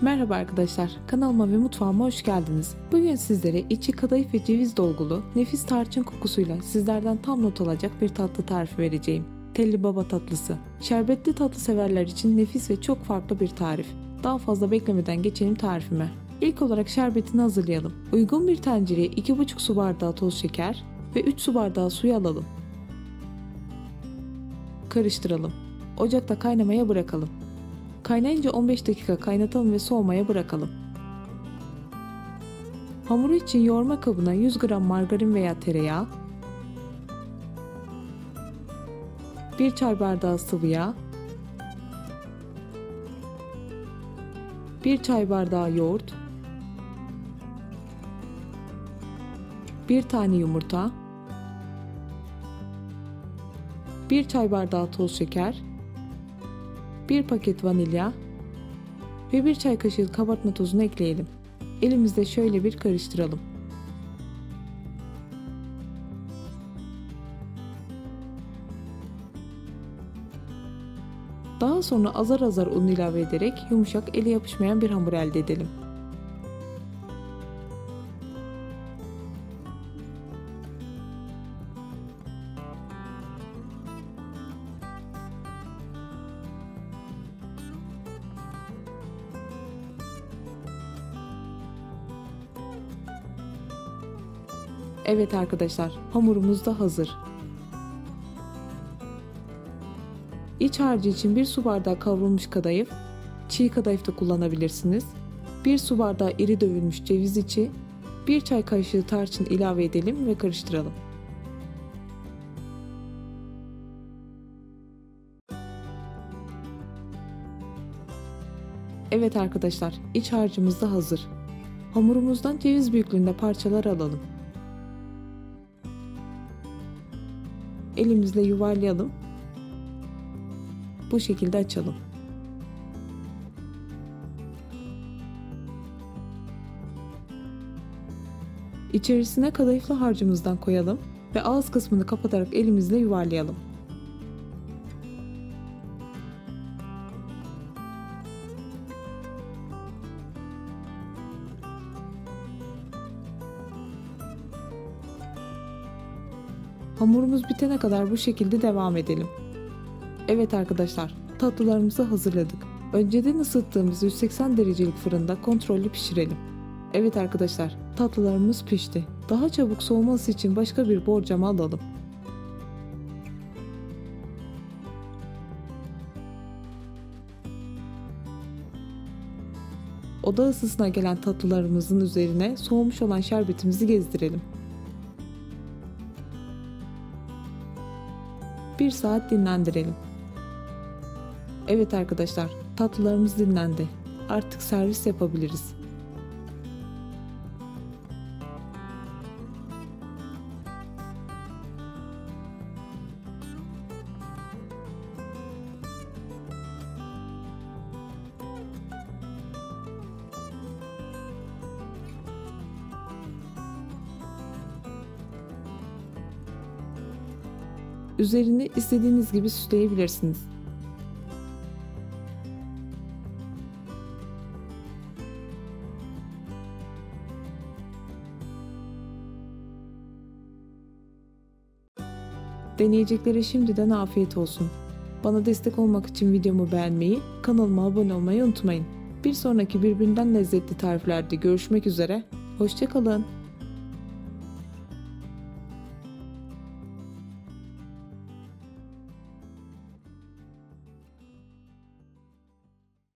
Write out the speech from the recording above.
Merhaba arkadaşlar, kanalıma ve mutfağıma hoş geldiniz. Bugün sizlere içi kadayıf ve ceviz dolgulu, nefis tarçın kokusuyla sizlerden tam not alacak bir tatlı tarifi vereceğim. Telli baba tatlısı. Şerbetli tatlı severler için nefis ve çok farklı bir tarif. Daha fazla beklemeden geçelim tarifime. İlk olarak şerbetini hazırlayalım. Uygun bir tencereye 2,5 su bardağı toz şeker ve 3 su bardağı suyu alalım. Karıştıralım. Ocakta kaynamaya bırakalım. Kaynayınca 15 dakika kaynatalım ve soğumaya bırakalım. Hamuru için yoğurma kabına 100 gram margarin veya tereyağı, 1 çay bardağı sıvı yağ, 1 çay bardağı yoğurt, 1 tane yumurta, 1 çay bardağı toz şeker, 1 paket vanilya ve 1 çay kaşığı kabartma tozunu ekleyelim. Elimizde şöyle bir karıştıralım. Daha sonra azar azar un ilave ederek yumuşak ele yapışmayan bir hamur elde edelim. Evet arkadaşlar, hamurumuz da hazır. İç harcı için 1 su bardağı kavrulmuş kadayıf, çiğ kadayıf da kullanabilirsiniz. 1 su bardağı iri dövülmüş ceviz içi, 1 çay kaşığı tarçın ilave edelim ve karıştıralım. Evet arkadaşlar, iç harcımız da hazır. Hamurumuzdan ceviz büyüklüğünde parçalar alalım. Elimizle yuvarlayalım. Bu şekilde açalım. İçerisine kadayıflı harcımızdan koyalım ve ağız kısmını kapatarak elimizle yuvarlayalım. Hamurumuz bitene kadar bu şekilde devam edelim. Evet arkadaşlar, tatlılarımızı hazırladık. Önceden ısıttığımız 180 derecelik fırında kontrollü pişirelim. Evet arkadaşlar, tatlılarımız pişti. Daha çabuk soğuması için başka bir borcama alalım. Oda ısısına gelen tatlılarımızın üzerine soğumuş olan şerbetimizi gezdirelim. 1 saat dinlendirelim. Evet arkadaşlar, tatlılarımız dinlendi. Artık servis yapabiliriz. Üzerini istediğiniz gibi süsleyebilirsiniz. Deneyeceklere şimdiden afiyet olsun. Bana destek olmak için videomu beğenmeyi, kanalıma abone olmayı unutmayın. Bir sonraki birbirinden lezzetli tariflerde görüşmek üzere. Hoşçakalın.